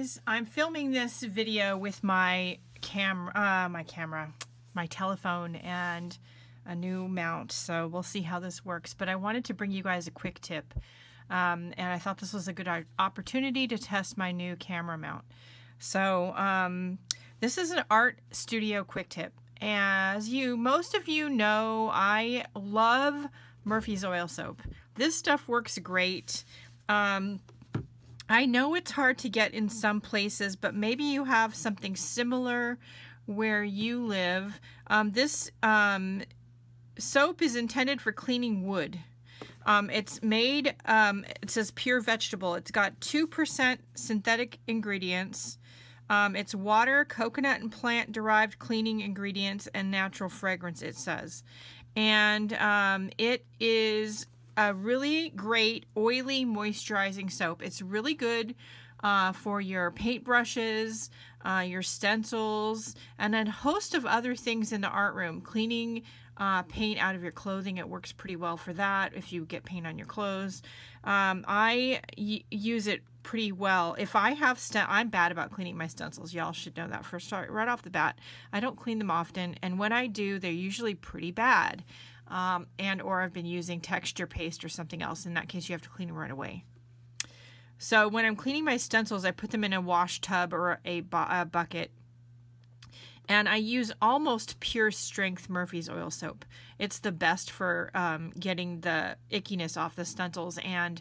guys. I'm filming this video with my camera, uh, my camera, my telephone and a new mount. So we'll see how this works. But I wanted to bring you guys a quick tip. Um, and I thought this was a good opportunity to test my new camera mount. So um, this is an art studio quick tip. As you, most of you know, I love Murphy's oil soap. This stuff works great. Um, I know it's hard to get in some places, but maybe you have something similar where you live. Um, this um, soap is intended for cleaning wood. Um, it's made, um, it says pure vegetable. It's got 2% synthetic ingredients. Um, it's water, coconut, and plant derived cleaning ingredients, and natural fragrance, it says. And um, it is a really great oily moisturizing soap. It's really good uh, for your paintbrushes, uh, your stencils, and a host of other things in the art room. Cleaning uh, paint out of your clothing, it works pretty well for that if you get paint on your clothes. Um, I use it pretty well. If I have, st I'm bad about cleaning my stencils. Y'all should know that first right off the bat. I don't clean them often, and when I do, they're usually pretty bad um, and or I've been using texture paste or something else. In that case, you have to clean them right away. So when I'm cleaning my stencils, I put them in a wash tub or a, bu a bucket. And I use almost pure strength Murphy's oil soap. It's the best for um, getting the ickiness off the stencils and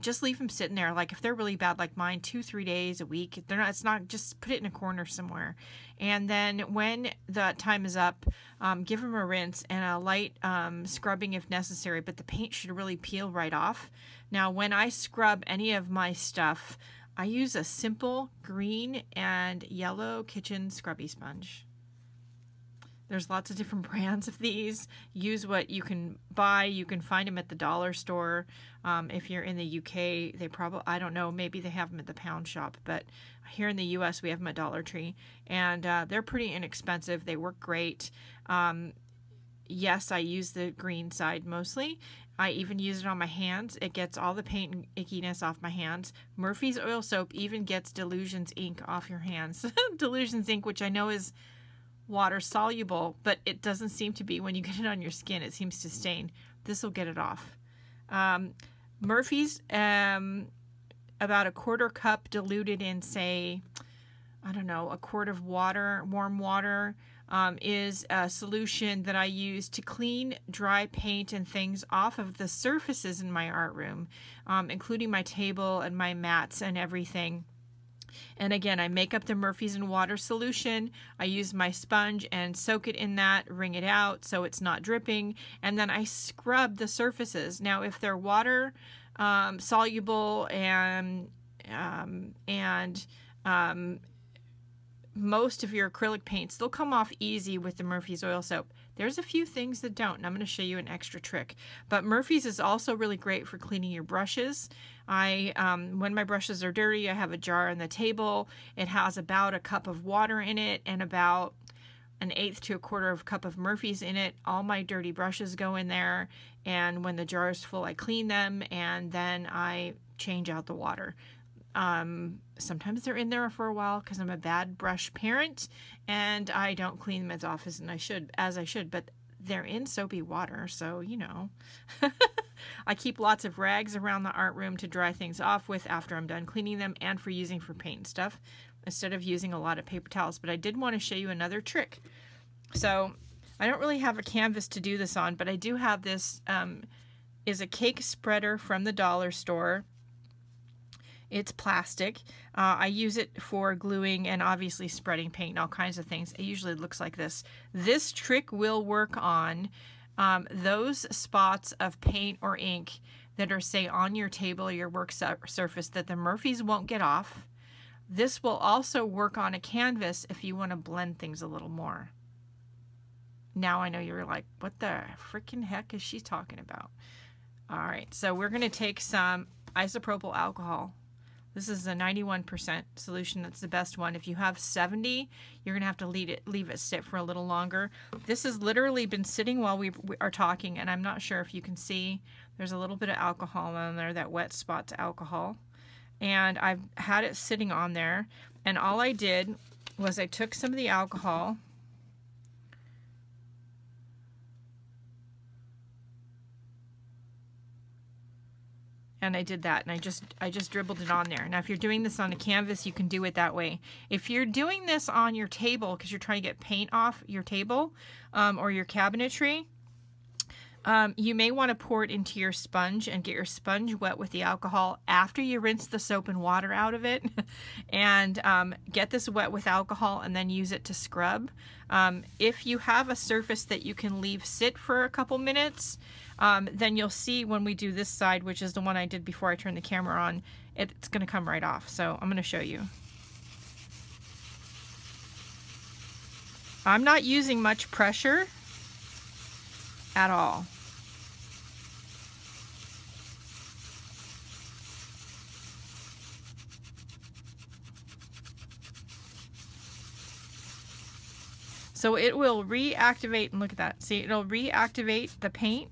just leave them sitting there. Like if they're really bad, like mine, two, three days a week. They're not. It's not. Just put it in a corner somewhere, and then when the time is up, um, give them a rinse and a light um, scrubbing if necessary. But the paint should really peel right off. Now, when I scrub any of my stuff, I use a simple green and yellow kitchen scrubby sponge. There's lots of different brands of these. Use what you can buy. You can find them at the dollar store. Um, if you're in the UK, they probably, I don't know, maybe they have them at the pound shop, but here in the US, we have them at Dollar Tree. And uh, they're pretty inexpensive. They work great. Um, yes, I use the green side mostly. I even use it on my hands. It gets all the paint and ickiness off my hands. Murphy's Oil Soap even gets Dylusions ink off your hands. Dylusions ink, which I know is water soluble, but it doesn't seem to be when you get it on your skin. It seems to stain. This will get it off. Um, Murphy's, um, about a quarter cup diluted in, say, I don't know, a quart of water, warm water, um, is a solution that I use to clean dry paint and things off of the surfaces in my art room, um, including my table and my mats and everything. And again, I make up the Murphy's and water solution. I use my sponge and soak it in that, wring it out so it's not dripping, and then I scrub the surfaces. Now, if they're water um, soluble and um, and um, most of your acrylic paints, they'll come off easy with the Murphy's oil soap. There's a few things that don't, and I'm going to show you an extra trick. But Murphy's is also really great for cleaning your brushes. I, um, when my brushes are dirty, I have a jar on the table. It has about a cup of water in it and about an eighth to a quarter of a cup of Murphy's in it. All my dirty brushes go in there, and when the jar is full, I clean them, and then I change out the water. Um, sometimes they're in there for a while because I'm a bad brush parent and I don't clean them as often as I should, as I should, but they're in soapy water, so you know. I keep lots of rags around the art room to dry things off with after I'm done cleaning them and for using for paint and stuff instead of using a lot of paper towels. But I did want to show you another trick. So I don't really have a canvas to do this on, but I do have this um, is a cake spreader from the dollar store it's plastic. Uh, I use it for gluing and obviously spreading paint and all kinds of things. It usually looks like this. This trick will work on um, those spots of paint or ink that are, say, on your table or your work surface that the Murphys won't get off. This will also work on a canvas if you want to blend things a little more. Now I know you're like, what the freaking heck is she talking about? All right, so we're going to take some isopropyl alcohol this is a 91% solution. That's the best one. If you have 70, you're going to have to leave it, leave it sit for a little longer. This has literally been sitting while we are talking, and I'm not sure if you can see. There's a little bit of alcohol on there. That wet spot's alcohol. and I've had it sitting on there. And all I did was I took some of the alcohol and I did that and I just I just dribbled it on there. Now if you're doing this on a canvas you can do it that way. If you're doing this on your table because you're trying to get paint off your table um, or your cabinetry um, you may want to pour it into your sponge and get your sponge wet with the alcohol after you rinse the soap and water out of it and um, get this wet with alcohol and then use it to scrub. Um, if you have a surface that you can leave sit for a couple minutes, um, then you'll see when we do this side, which is the one I did before I turned the camera on, it's going to come right off. So I'm going to show you. I'm not using much pressure at all. So it will reactivate, and look at that. See, it'll reactivate the paint.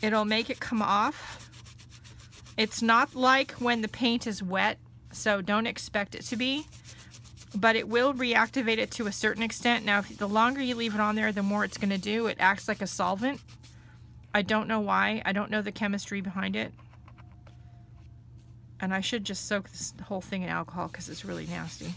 It'll make it come off. It's not like when the paint is wet, so don't expect it to be. But it will reactivate it to a certain extent. Now, if, the longer you leave it on there, the more it's going to do. It acts like a solvent. I don't know why. I don't know the chemistry behind it. And I should just soak this whole thing in alcohol because it's really nasty.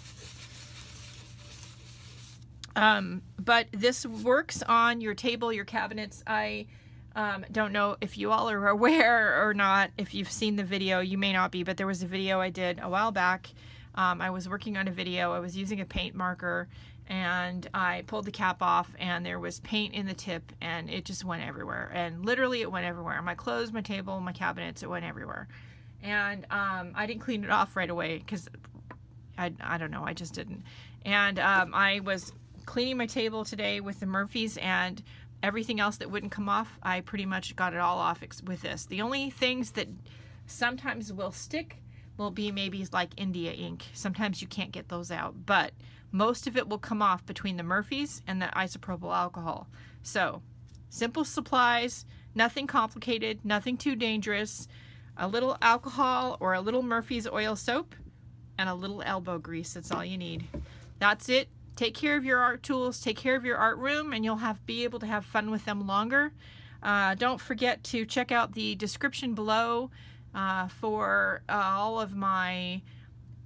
Um, but this works on your table, your cabinets. I um, don't know if you all are aware or not. If you've seen the video, you may not be, but there was a video I did a while back. Um, I was working on a video. I was using a paint marker and I pulled the cap off and there was paint in the tip and it just went everywhere. And literally it went everywhere. My clothes, my table, my cabinets, it went everywhere. And um, I didn't clean it off right away because I, I don't know, I just didn't. And um, I was cleaning my table today with the Murphy's and everything else that wouldn't come off, I pretty much got it all off with this. The only things that sometimes will stick will be maybe like India ink. Sometimes you can't get those out, but most of it will come off between the Murphy's and the isopropyl alcohol. So simple supplies, nothing complicated, nothing too dangerous, a little alcohol or a little Murphy's oil soap, and a little elbow grease. That's all you need. That's it. Take care of your art tools, take care of your art room, and you'll have be able to have fun with them longer. Uh, don't forget to check out the description below uh, for uh, all of my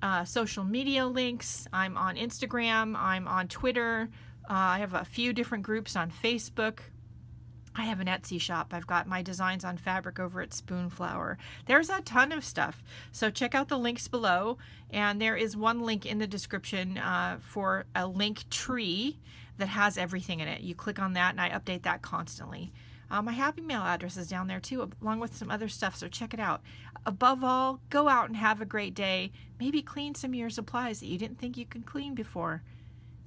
uh, social media links. I'm on Instagram, I'm on Twitter, uh, I have a few different groups on Facebook. I have an Etsy shop. I've got my designs on fabric over at Spoonflower. There's a ton of stuff. So check out the links below. And there is one link in the description uh, for a link tree that has everything in it. You click on that and I update that constantly. Uh, my Happy Mail address is down there too, along with some other stuff, so check it out. Above all, go out and have a great day. Maybe clean some of your supplies that you didn't think you could clean before.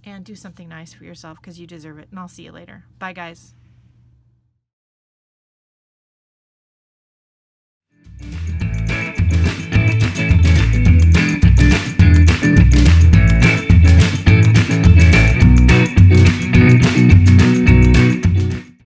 And do something nice for yourself because you deserve it. And I'll see you later. Bye, guys.